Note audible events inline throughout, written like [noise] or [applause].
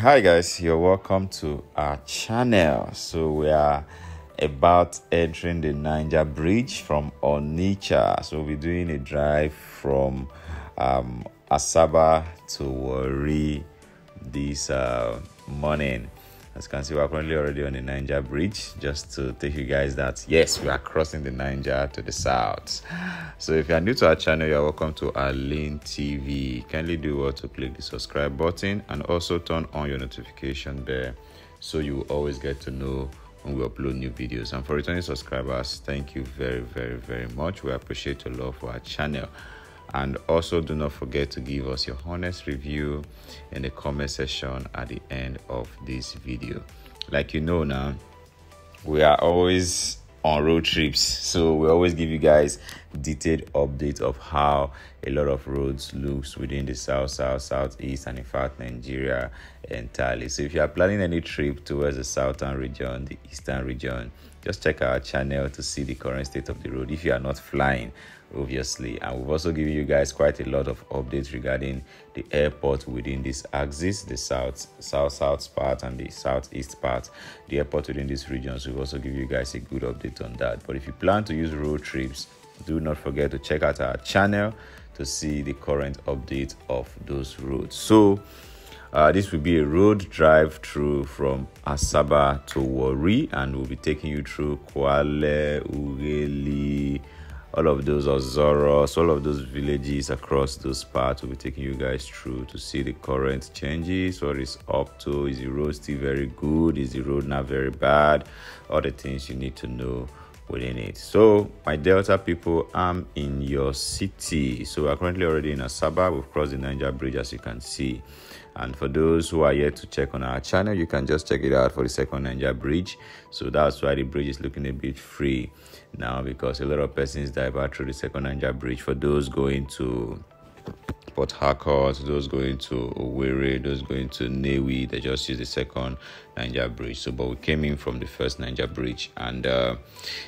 Hi guys, you're welcome to our channel. So we are about entering the Niger Bridge from Onitsha. So we'll be doing a drive from um, Asaba to Warri this uh, morning. As you can see, we're currently already on the Niger Bridge. Just to take you guys that yes, we are crossing the Niger to the south. So if you are new to our channel, you're welcome to Arlin TV. Kindly do well to click the subscribe button and also turn on your notification bell so you always get to know when we upload new videos. And for returning subscribers, thank you very, very, very much. We appreciate your love for our channel and also do not forget to give us your honest review in the comment section at the end of this video. Like you know now we are always on road trips so we always give you guys detailed update of how a lot of roads looks within the south south southeast and in fact nigeria entirely. So if you are planning any trip towards the southern region the eastern region just check our channel to see the current state of the road. If you are not flying obviously. And we've also given you guys quite a lot of updates regarding the airport within this axis the south south south part and the southeast part the airport within these regions. We've also give you guys a good update on that. But if you plan to use road trips do not forget to check out our channel to see the current update of those roads. So uh, this will be a road drive through from Asaba to Warri, and we'll be taking you through Kwale, Ughelli, all of those Ozoros, all of those villages across those parts. We'll be taking you guys through to see the current changes, what is up to, is the road still very good, is the road not very bad, all the things you need to know within it. So, my Delta people, I'm in your city. So, we're currently already in Asaba. We've crossed the Niger Bridge, as you can see. And for those who are yet to check on our channel, you can just check it out for the second Niger Bridge. So that's why the bridge is looking a bit free now because a lot of persons divert through the second Niger Bridge. For those going to Port Harcourt, those going to Owerri, those going to Nnewi, they just use the second Niger Bridge. So, but we came in from the first Niger Bridge and uh,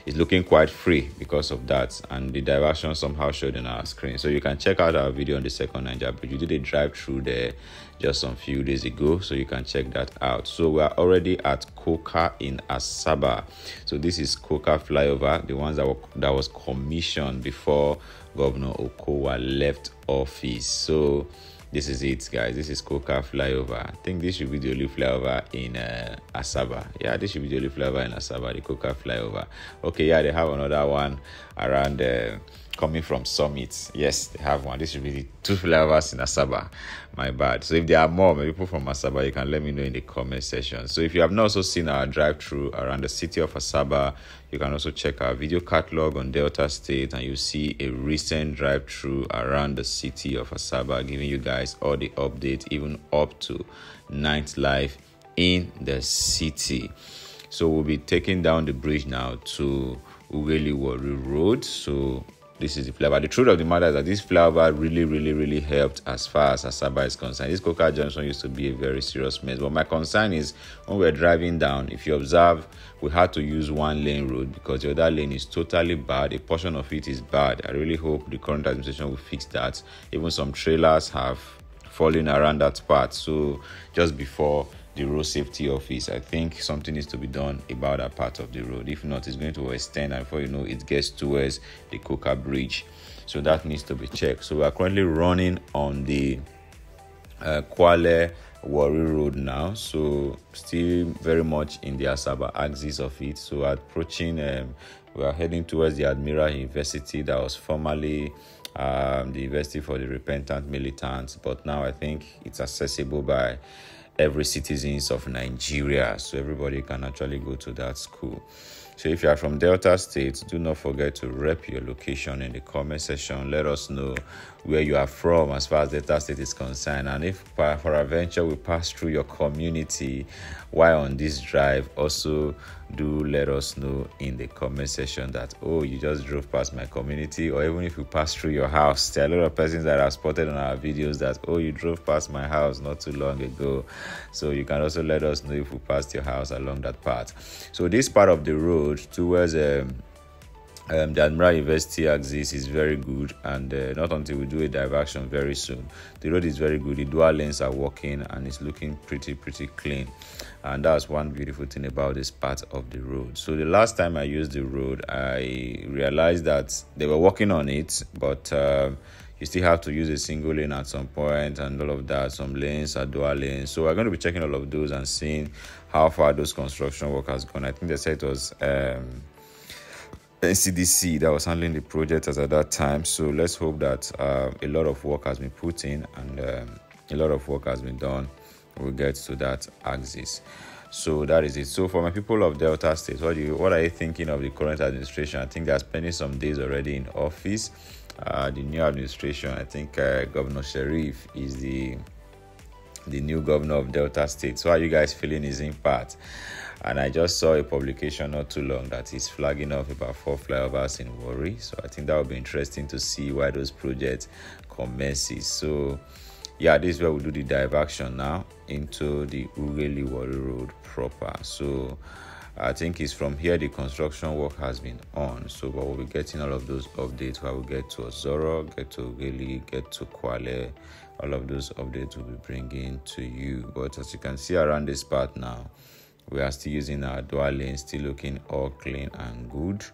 it's looking quite free because of that. And the diversion somehow showed in our screen. So, you can check out our video on the second Niger Bridge. We did a drive through there just some few days ago, so you can check that out. So, we are already at Koka in Asaba. So, this is Koka flyover, the ones that, were, that was commissioned before Governor Okowa left office. So this is it, guys. This is Koka flyover. I think this should be the only flyover in uh, Asaba. Yeah, this should be the only flyover in Asaba, the Koka flyover. Okay, yeah, they have another one around. Uh, coming from Summit. Yes, they have one. This should be the two flavors in Asaba. My bad. So if there are more people from Asaba, you can let me know in the comment section. So if you have not also seen our drive-through around the city of Asaba, you can also check our video catalog on Delta State and you see a recent drive-through around the city of Asaba, giving you guys all the updates, even up to nightlife in the city. So we'll be taking down the bridge now to Ughelli Warri Road. So this is the flavor. The truth of the matter is that this flavor really, really, really helped as far as Asaba is concerned. This Koka Junction used to be a very serious mess. But my concern is when we're driving down, if you observe, we had to use one lane road because the other lane is totally bad. A portion of it is bad. I really hope the current administration will fix that. Even some trailers have fallen around that part. So just before the road safety office. I think something needs to be done about that part of the road. If not, it's going to extend, and before you know, it gets towards the Koka Bridge. So that needs to be checked. So we are currently running on the uh, Kwale Warri Road now. So still very much in the Asaba axis of it. So approaching, um, we are heading towards the Admiralty University that was formerly um, the University for the Repentant Militants, but now I think it's accessible by every citizens of Nigeria. So everybody can actually go to that school. So if you are from Delta State, do not forget to rep your location in the comment section. Let us know where you are from as far as Delta State is concerned. And if for adventure we pass through your community while on this drive, also do let us know in the comment section that oh you just drove past my community or even if you pass through your house. There are a lot of persons that are spotted on our videos that oh you drove past my house not too long ago. So you can also let us know if we passed your house along that path. So this part of the road towards um, um, the Admiralty University axis is very good, and uh, not until we do a diversion very soon. The road is very good. The dual lanes are working, and it's looking pretty, pretty clean. And that's one beautiful thing about this part of the road. So the last time I used the road, I realized that they were working on it, but uh, you still have to use a single lane at some point and all of that. Some lanes are dual lanes. So we're going to be checking all of those and seeing how far those construction work has gone. I think they said it was. Um, NCDC that was handling the project as at that time. So let's hope that uh, a lot of work has been put in and um, a lot of work has been done. We'll get to that axis. So that is it. So for my people of Delta State, what do you what are you thinking of the current administration? I think they're spending some days already in office. Uh, the new administration, I think uh, Governor Sheriff is the the new governor of Delta State. So how are you guys feeling his impact? And I just saw a publication not too long that is flagging off about four flyovers in Warri. So I think that would be interesting to see why those projects commences. So yeah, this is where we do the diversion now into the Ughelli Warri Road proper. So I think it's from here the construction work has been on. So but we'll be getting all of those updates where we get to Ozoro, get to Ughelli, get to Kwale. All of those updates will be bringing to you. But as you can see around this part now, we are still using our dual lane still looking all clean and good.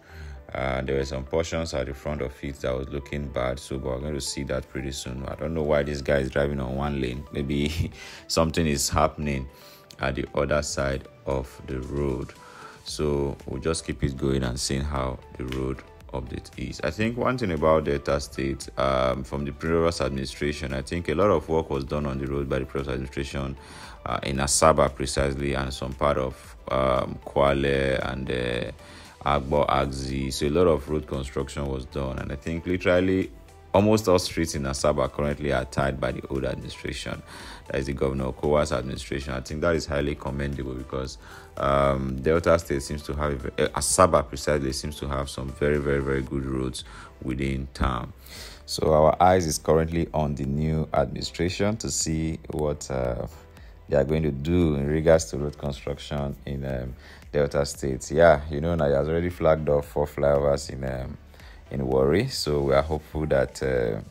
Uh, there were some portions at the front of it that was looking bad so but we're going to see that pretty soon. I don't know why this guy is driving on one lane. Maybe [laughs] something is happening at the other side of the road. So we'll just keep it going and seeing how the road update is. I think one thing about Delta State um, from the previous administration, I think a lot of work was done on the road by the previous administration uh, in Asaba precisely and some part of um, Kwale and uh, Agbor Agzi. So a lot of road construction was done, and I think literally almost all streets in Asaba currently are tied by the old administration. That is the Governor Okowa's administration. I think that is highly commendable because um, Delta State seems to have, uh, Asaba precisely seems to have some very, very, very good roads within town. So our eyes is currently on the new administration to see what. Uh, they are going to do in regards to road construction in um, Delta State. Yeah, you know, now has already flagged off four flyovers in um, in Warri, so we are hopeful that. Uh,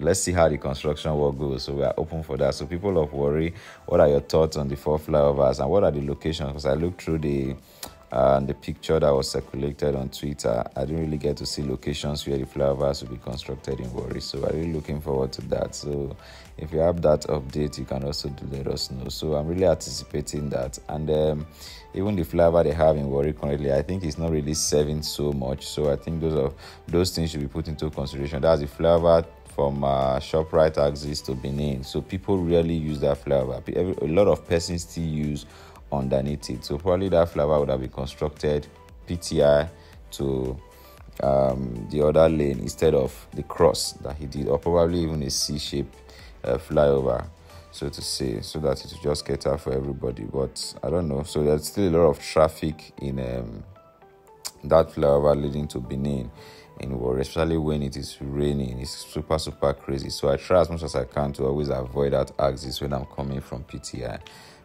let's see how the construction work goes. So we are open for that. So people of Warri, what are your thoughts on the four flyovers and what are the locations? Because I looked through the uh, the picture that was circulated on Twitter, I didn't really get to see locations where the flyovers will be constructed in Warri. So I'm really looking forward to that. So if you have that update, you can also do let us know. So I'm really anticipating that. And um, even the flower they have in Warri currently, I think it's not really serving so much. So I think those are those things should be put into consideration. That's the flower from uh, Shoprite axis to Benin. So people really use that flower. A lot of persons still use underneath it. So probably that flower would have been constructed PTI to um, the other lane instead of the cross that he did, or probably even a C shape uh, flyover, so to say, so that it will just cater for everybody. But I don't know. So there's still a lot of traffic in um, that flyover leading to Benin in Warri, especially when it is raining. It's super, super crazy. So I try as much as I can to always avoid that axis when I'm coming from PTI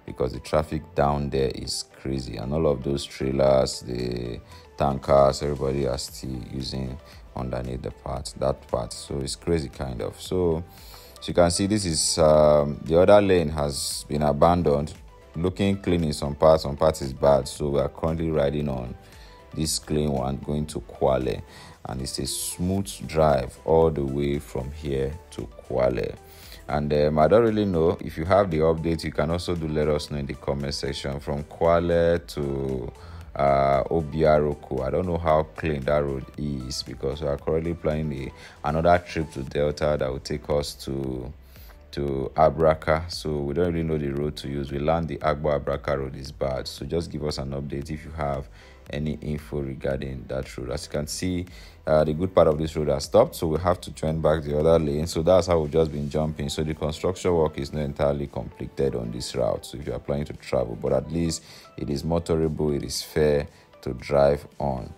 because the traffic down there is crazy. And all of those trailers the tankers everybody are still using underneath the part that part. So it's crazy kind of. So so you can see this is um, the other lane has been abandoned. Looking clean in some parts some parts is bad. So we are currently riding on this clean one going to Kwale. And it's a smooth drive all the way from here to Kwale and um, I don't really know if you have the update, you can also do let us know in the comment section from Kwale to uh, Obiaruku. I don't know how clean that road is because we are currently planning a, another trip to Delta that will take us to to Abraka. So we don't really know the road to use. We learned the Agbor Abraka road is bad. So just give us an update if you have any info regarding that road. As you can see, uh, the good part of this road has stopped, so we have to turn back the other lane. So that's how we've just been jumping. So the construction work is not entirely completed on this route. So if you are planning to travel, but at least it is motorable, it is fair to drive on.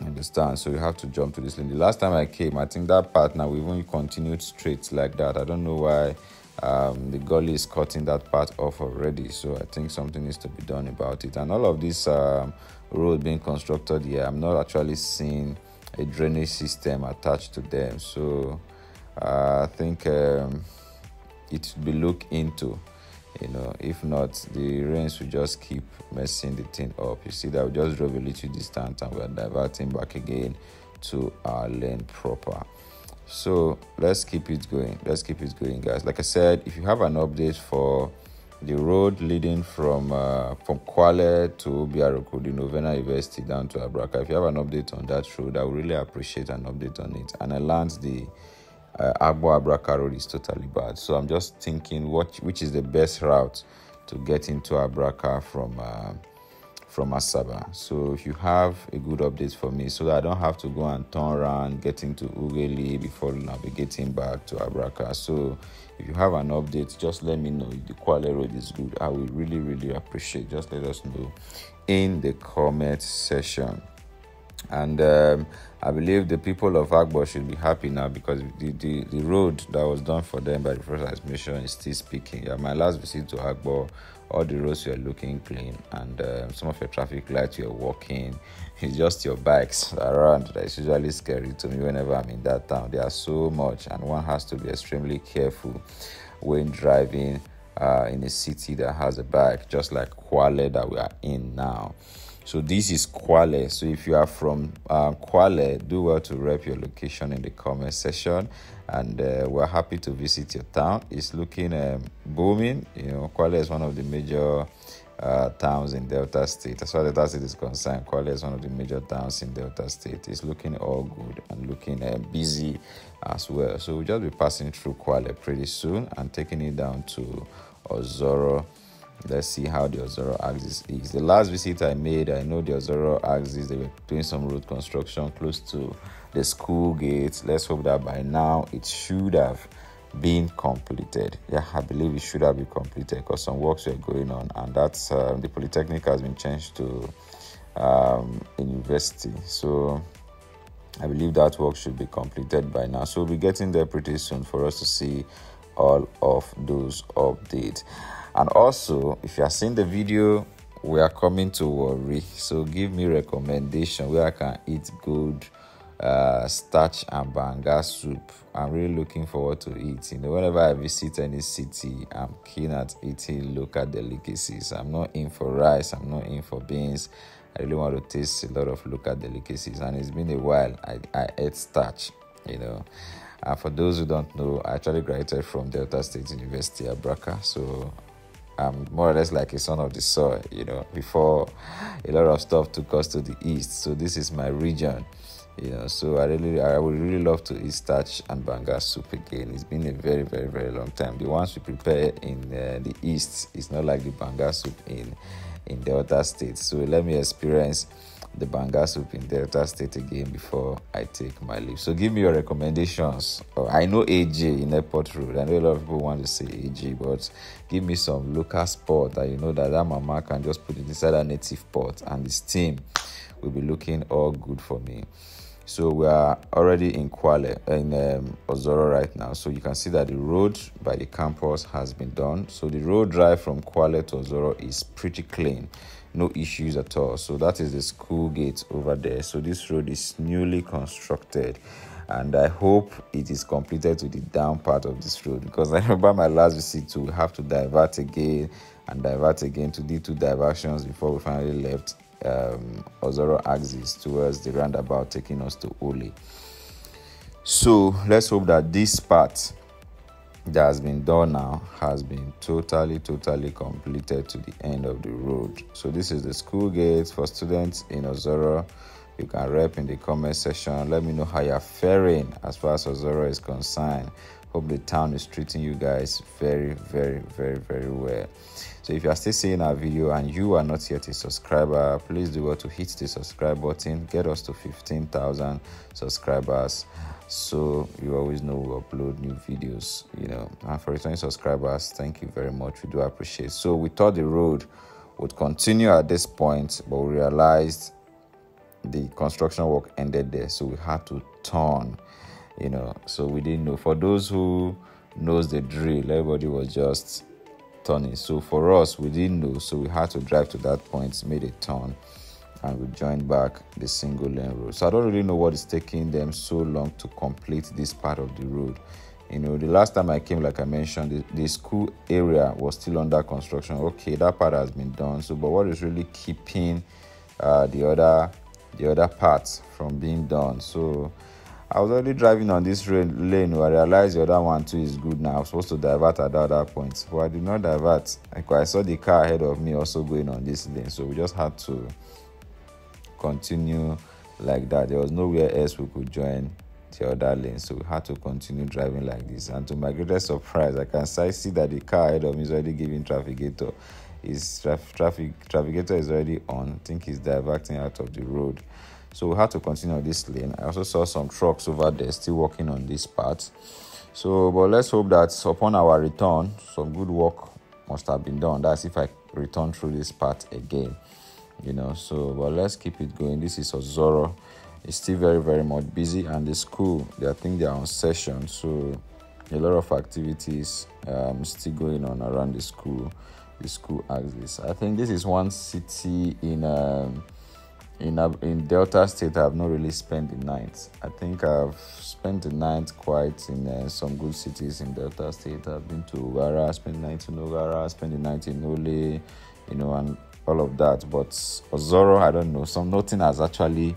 Understand? So you have to jump to this lane. The last time I came, I think that part now we even continued straight like that. I don't know why um, the gully is cutting that part off already. So I think something needs to be done about it. And all of this um, road being constructed here, I'm not actually seeing a drainage system attached to them. So uh, I think um, it should be looked into. You know, if not, the rains will just keep messing the thing up. You see that we just drove a little distance and we're diverting back again to our lane proper. So let's keep it going. Let's keep it going, guys. Like I said, if you have an update for the road leading from uh, from Kwale to Biaroko, the Novena University down to Abraka, if you have an update on that road, I would really appreciate an update on it. And I learned the uh, Agbor Abraka road is totally bad. So I'm just thinking what which is the best route to get into Abraka from. Uh, from Asaba. So if you have a good update for me so that I don't have to go and turn around, getting to Ughelli before navigating back to Abraka. So if you have an update, just let me know if the Kwale Road is good. I will really, really appreciate. Just let us know in the comment section. And um, I believe the people of Agbor should be happy now because the, the, the road that was done for them by the first administration is still speaking. Yeah, my last visit to Agbor, all the roads were looking clean and um, some of your traffic lights were working. It's just your bikes around that is usually scary to me whenever I'm in that town. There are so much, and one has to be extremely careful when driving uh, in a city that has a bike, just like Kwale that we are in now. So this is Kwale. So if you are from uh, Kwale, do well to rep your location in the comment section, and uh, we're happy to visit your town. It's looking um, booming. You know, Kwale is one of the major uh, towns in Delta State. As far as Delta State is concerned, Kwale is one of the major towns in Delta State. It's looking all good and looking uh, busy as well. So we'll just be passing through Kwale pretty soon and taking it down to Ozoro let's see how the Ozoro axis is. The last visit I made, I know the Ozoro axis, they were doing some road construction close to the school gates. Let's hope that by now it should have been completed. Yeah, I believe it should have been completed because some works were going on, and that's um, the Polytechnic has been changed to um, university. So I believe that work should be completed by now. So we'll be getting there pretty soon for us to see all of those updates. And also, if you are seeing the video, we are coming to Warri. So give me recommendation where I can eat good uh, starch and banga soup. I'm really looking forward to know, whenever I visit any city, I'm keen at eating local delicacies. I'm not in for rice. I'm not in for beans. I really want to taste a lot of local delicacies. And it's been a while. I, I ate starch. You know. And for those who don't know, I actually graduated from Delta State University, Abraka. So I'm more or less like a son of the soil, you know, before a lot of stuff took us to the east. So this is my region, you know. So I really, I would really love to eat starch and banga soup again. It's been a very, very, very long time. The ones we prepare in uh, the east is not like the banga soup in in Delta states. So let me experience the banga soup in Delta State again before I take my leave. So give me your recommendations. Oh, I know AJ in Airport Road. I know a lot of people want to say AJ, but give me some local spot that you know that that mama can just put it inside a native pot and this team will be looking all good for me. So we are already in Kwale in um, Ozoro right now. So you can see that the road by the campus has been done. So the road drive from Kwale to Ozoro is pretty clean no issues at all. So that is the school gate over there. So this road is newly constructed and I hope it is completed to the down part of this road because I remember my last visit to have to divert again and divert again to do two diversions before we finally left um, Ozoro axis towards the roundabout taking us to Oleh. So let's hope that this part that has been done now has been totally totally completed to the end of the road. So this is the school gate for students in ozoro. You can rep in the comment section. Let me know how you're faring as far as ozoro is concerned. Hope the town is treating you guys very very very very well. So if you are still seeing our video and you are not yet a subscriber please do well to hit the subscribe button. Get us to 15000 subscribers so you always know we upload new videos you know. And for returning subscribers thank you very much. We do appreciate. So we thought the road would continue at this point but we realized the construction work ended there so we had to turn you know. So we didn't know. For those who knows the drill. Everybody was just turning. So for us, we didn't know, so we had to drive to that point, made a turn, and we joined back the single lane road. So I don't really know what is taking them so long to complete this part of the road. You know, the last time I came, like I mentioned, the, the school area was still under construction. Okay, that part has been done. So, but what is really keeping uh, the other the other parts from being done? So, I was already driving on this lane I realized the other one too is good now. I was supposed to divert at the other point, but I did not divert. I saw the car ahead of me also going on this lane, so we just had to continue like that. There was nowhere else we could join the other lane, so we had to continue driving like this. And to my greatest surprise, I can see that the car ahead of me is already giving trafficator. His traf- traffic trafficator is already on. I think he's diverting out of the road. So we had to continue on this lane. I also saw some trucks over there still working on this part. So, but let's hope that upon our return, some good work must have been done. That's if I return through this part again, you know. So, but let's keep it going. This is Ozoro. It's still very, very much busy, and the school, they, I think they are on session. So, a lot of activities um, still going on around the school. The school axis. I think this is one city in. Um, in in Delta State, I've not really spent the night. I think I've spent the night quite in uh, some good cities in Delta State. I've been to Ugara, spent the night in Ugara, spent the night in Oleh, you know, and all of that. But Ozoro, I don't know. Some nothing has actually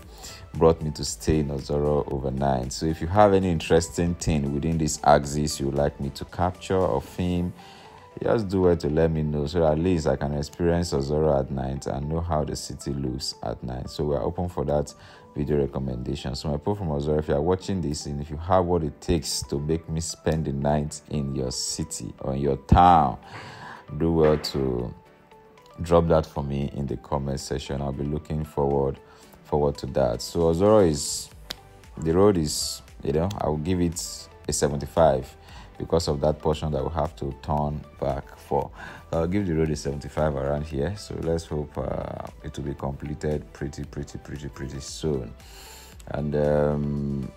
brought me to stay in Ozoro overnight. So if you have any interesting thing within this axis you would like me to capture or film just do it to let me know so at least I can experience Ozoro at night and know how the city looks at night. So we're open for that video recommendation. So my people from Ozoro, if you are watching this and if you have what it takes to make me spend the night in your city or in your town, do well to drop that for me in the comment section. I'll be looking forward forward to that. So Ozoro is the road is you know I'll give it a 75 because of that portion that we have to turn back for. I'll give the road a 75 around here. So let's hope uh, it will be completed pretty, pretty, pretty, pretty soon. And um,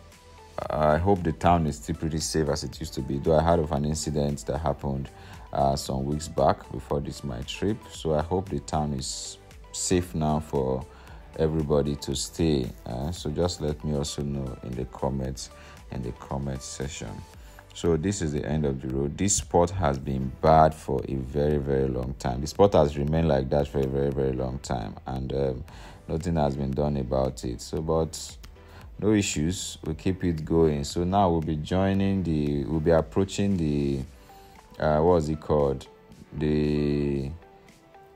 I hope the town is still pretty safe as it used to be. Though I heard of an incident that happened uh, some weeks back before this my trip. So I hope the town is safe now for everybody to stay. Uh, so just let me also know in the comments in the comment section. So this is the end of the road. This spot has been bad for a very, very long time. The spot has remained like that for a very, very long time, and um, nothing has been done about it. So, but no issues. We keep it going. So now we'll be joining the. We'll be approaching the. Uh, what was it called? The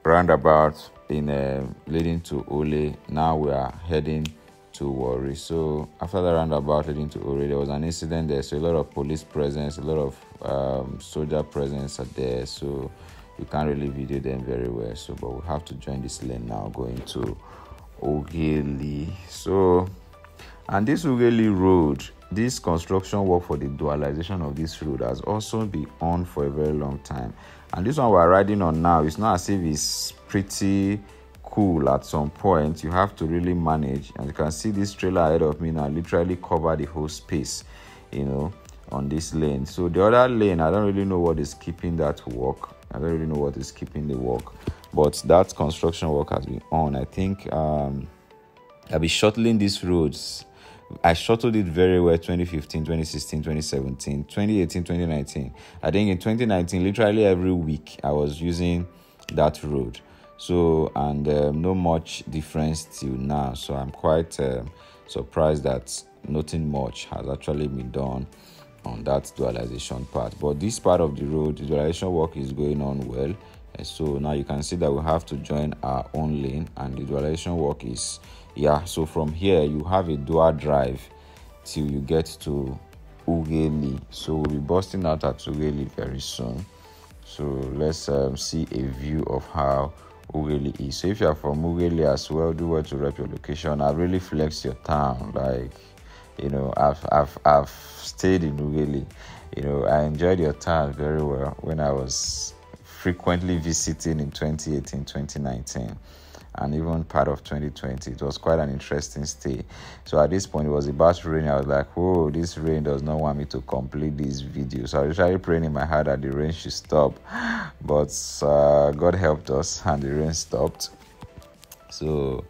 roundabout in uh, leading to Oleh. Now we are heading to Warri. So after the roundabout leading to Oleh, there was an incident there. So a lot of police presence, a lot of um, soldier presence are there. So you can't really video them very well. So but we have to join this lane now going to Ughelli. So and this Ughelli road, this construction work for the dualization of this road has also been on for a very long time. And this one we're riding on now, it's not as if it's pretty cool at some point. You have to really manage. And you can see this trailer ahead of me now literally cover the whole space you know on this lane. So the other lane i don't really know what is keeping that work. I don't really know what is keeping the work. But that construction work has been on. I think um i'll be shuttling these roads I shuttled it very well 2015, 2016, 2017, 2018, 2019. I think in 2019, literally every week, I was using that road. So, and um, no much difference till now. So, I'm quite um, surprised that nothing much has actually been done on that dualization part. But this part of the road, the dualization work is going on well. So now you can see that we have to join our own lane, and the dualization work is yeah. So from here, you have a dual drive till you get to Ughelli. So we'll be busting out at Ughelli very soon. So let's um, see a view of how Ughelli is. So if you are from Ughelli as well, do well to rep your location. I really flex your town. Like, you know, I've I've I've stayed in Ughelli. You know, I enjoyed your town very well when I was frequently visiting in 2018, 2019. and even part of 2020. It was quite an interesting stay. So at this point, it was about to rain. I was like, "Whoa, this rain does not want me to complete this video." So I was actually praying in my heart that the rain should stop, [sighs] but uh, God helped us, and the rain stopped. So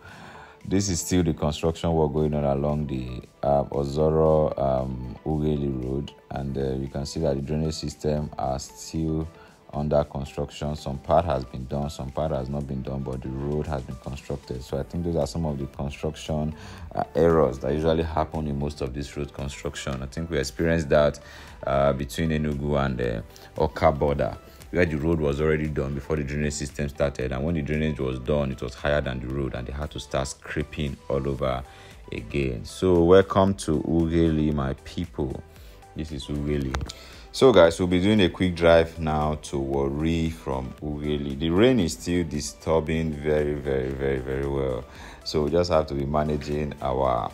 this is still the construction work going on along the uh, Ozoro um, Ughelli Road, and uh, you can see that the drainage system are still under construction. Some part has been done, some part has not been done, but the road has been constructed. So I think those are some of the construction uh, errors that usually happen in most of this road construction. I think we experienced that uh, between Enugu and the Awka border where the road was already done before the drainage system started. And when the drainage was done, it was higher than the road, and they had to start scraping all over again. So, welcome to Ughelli, my people. This is Ughelli. So, guys, we'll be doing a quick drive now to Warri from Ughelli. The rain is still disturbing very, very, very, very well. So, we just have to be managing our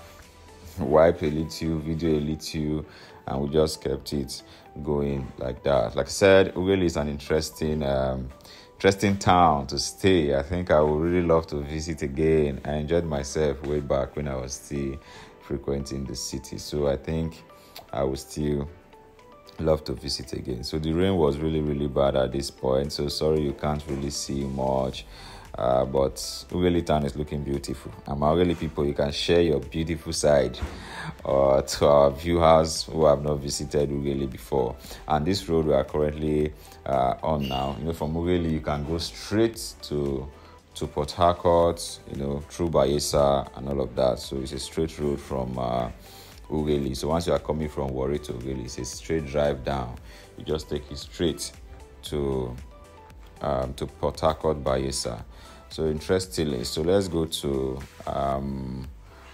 wipe a little, video a little, and we just kept it going like that. Like I said, Ughelli is an interesting, um, interesting town to stay. I think I would really love to visit again. I enjoyed myself way back when I was still frequenting the city. So I think I would still love to visit again. So the rain was really, really bad at this point. So sorry you can't really see much. Uh, but Ughelli town is looking beautiful. And my Ughelli people, you can share your beautiful side uh, to our viewers who have not visited Ughelli before. And this road we are currently uh, on now, you know, from Ughelli you can go straight to to Port Harcourt, you know, through Bayelsa and all of that. So it's a straight road from uh, Ughelli. So once you are coming from Warri to Ughelli, it's a straight drive down. You just take it straight to um, to Port Harcourt, Bayelsa. So interestingly, so let's go to um,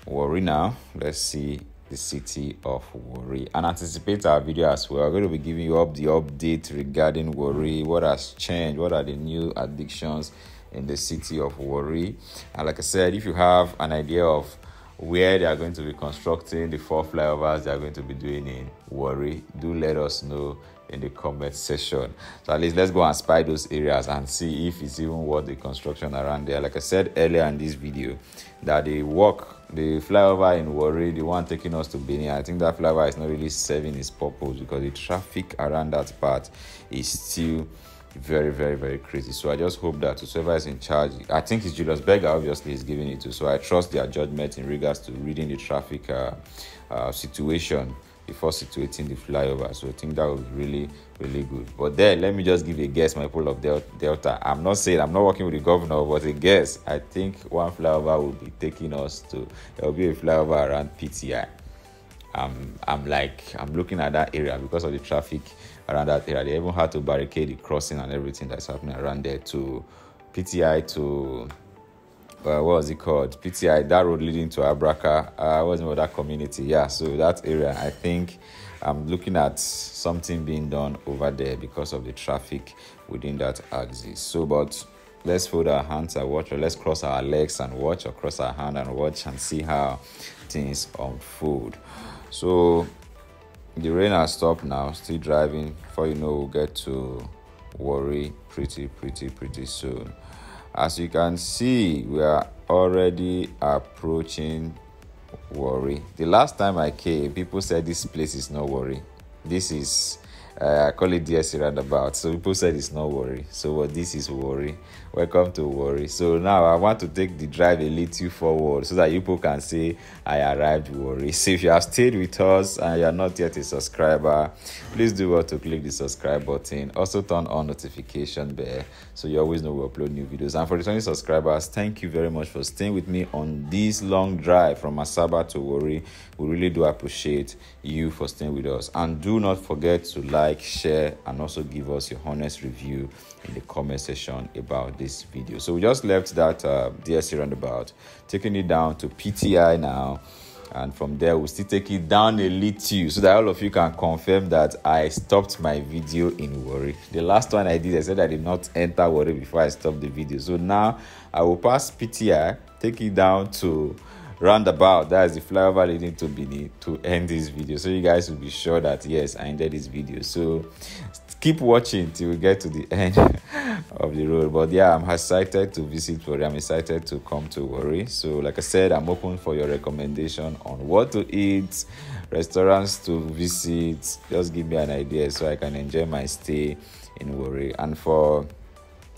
Warri now. Let's see the city of Warri and anticipate our video as well. We're going to be giving you up the update regarding Warri, what has changed, what are the new addictions in the city of Warri. And like I said, if you have an idea of where they are going to be constructing the four flyovers they are going to be doing in Warri, do let us know in the comment section. So at least let's go and spy those areas and see if it's even worth the construction around there. Like I said earlier in this video, that the work, the flyover in Warri, the one taking us to Benin, I think that flyover is not really serving its purpose because the traffic around that part is still very, very, very crazy. So I just hope that whoever is in charge, I think it's Julius Berger, obviously, is giving it to. So I trust their judgment in regards to reading the traffic uh, uh, situation before situating the flyover. So I think that was really, really good. But then let me just give a guess, my pool of Delta. I'm not saying I'm not working with the governor, but a guess. I think one flyover will be taking us to there will be a flyover around PTI. Um, I'm like I'm looking at that area because of the traffic around that area. They even had to barricade the crossing and everything that's happening around there to PTI to uh, what was it called? PTI, that road leading to Abraka. Uh, was in that community. Yeah, so that area, I think I'm looking at something being done over there because of the traffic within that axis. So, but let's fold our hands and watch, or let's cross our legs and watch, or cross our hand and watch and see how things unfold. So, the rain has stopped now, still driving. Before you know, we'll get to Warri pretty, pretty, pretty soon. As you can see, we are already approaching Warri. The last time I came, people said this place is not Warri. This is uh, I call it DSC roundabout. So people said it's not Warri. So what this is Warri. Welcome to Warri. So now I want to take the drive a little forward so that you people can say I arrived Warri. [laughs] So if you have stayed with us and you are not yet a subscriber, please do well to click the subscribe button. Also turn on notification bell so you always know we upload new videos. And for returning subscribers, thank you very much for staying with me on this long drive from Asaba to Warri. We really do appreciate you for staying with us. And do not forget to like, share, and also give us your honest review in the comment section about this video. So we just left that uh, DSC roundabout, taking it down to PTI now. And from there, we'll still take it down a little so that all of you can confirm that I stopped my video in Warri. The last one I did, I said I did not enter Warri before I stopped the video. So now I will pass PTI, take it down to roundabout that is the flyover leading to Benin to end this video so you guys will be sure that yes I ended this video so keep watching till we get to the [laughs] end of the road. But yeah, I'm excited to visit Warri. I'm excited to come to Warri. So, like I said, I'm open for your recommendation on what to eat, restaurants to visit. Just give me an idea so I can enjoy my stay in Warri. And for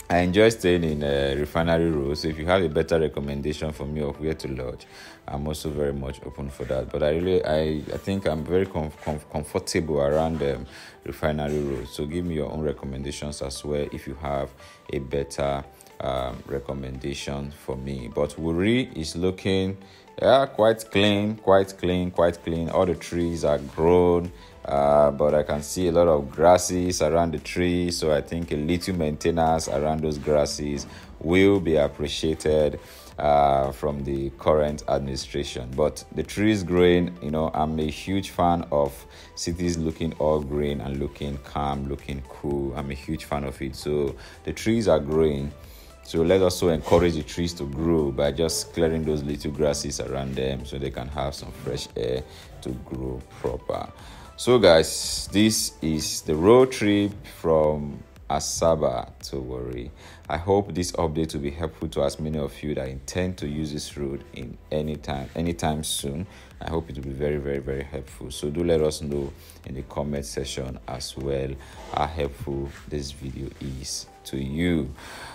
I enjoy staying in a refinery road. So if you have a better recommendation for me of where to lodge, I'm also very much open for that. But I really, I, I think I'm very com- com- comfortable around um, refinery road. So give me your own recommendations as well if you have a better um, recommendation for me. But Warri is looking yeah, quite clean, quite clean, quite clean. All the trees are grown. Uh, but I can see a lot of grasses around the tree, so I think a little maintenance around those grasses will be appreciated uh, from the current administration. But the trees growing, you know, I'm a huge fan of cities looking all green and looking calm, looking cool. I'm a huge fan of it. So the trees are growing. So let us also encourage the trees to grow by just clearing those little grasses around them so they can have some fresh air to grow proper. So, guys, this is the road trip from Asaba to Warri. I hope this update will be helpful to as many of you that intend to use this road in any time, anytime soon. I hope it will be very, very, very helpful. So do let us know in the comment section as well how helpful this video is to you.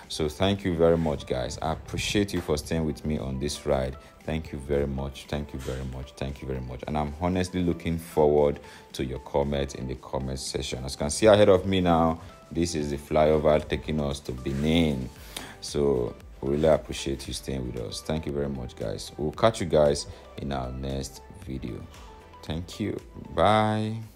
So thank you very much, guys. I appreciate you for staying with me on this ride. Thank you very much. Thank you very much. Thank you very much. And I'm honestly looking forward to your comments in the comment section. As you can see ahead of me now, this is the flyover taking us to Benin. So really appreciate you staying with us. Thank you very much, guys. We'll catch you guys in our next video. Thank you. Bye.